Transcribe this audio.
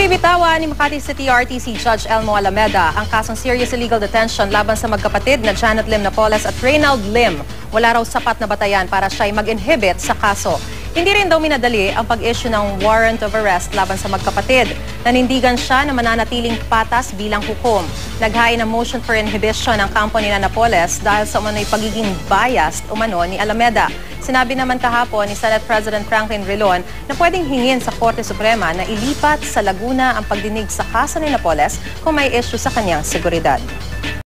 Binibitawan ni Makati City RTC Judge Elmo Alameda ang kasong serious illegal detention laban sa magkapatid na Janet Lim Napoles at Reynald Lim. Wala raw sapat na batayan para siya ay mag-inhibit sa kaso. Hindi rin daw minadali ang pag-issue ng warrant of arrest laban sa magkapatid. Nanindigan siya na mananatiling patas bilang hukom. Naghain ng motion for inhibition ang kampo ni Napoles dahil sa umano'y pagiging biased umano ni Alameda. Sinabi naman kahapon ni Senate President Franklin Rilon na pwedeng hingin sa Korte Suprema na ilipat sa Laguna ang pagdinig sa kaso ni Napoles kung may issue sa kanyang seguridad.